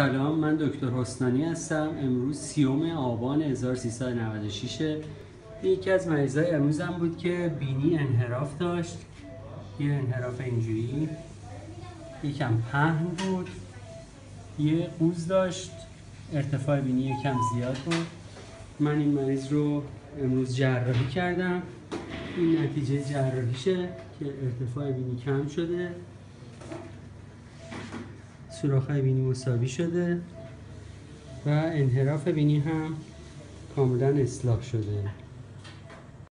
سلام من دکتر حسنانی هستم. امروز سیوم آبان 1396 یکی از مریضای امروزم بود که بینی انحراف داشت. یه انحراف اینجوری. یکم پهن بود. یه قوز داشت. ارتفاع بینی یکم زیاد بود. من این مریض رو امروز جراحی کردم. این نتیجه جراحیشه که ارتفاع بینی کم شده. سوراخ‌های بینی مساوی شده و انحراف بینی هم کاملا اصلاح شده.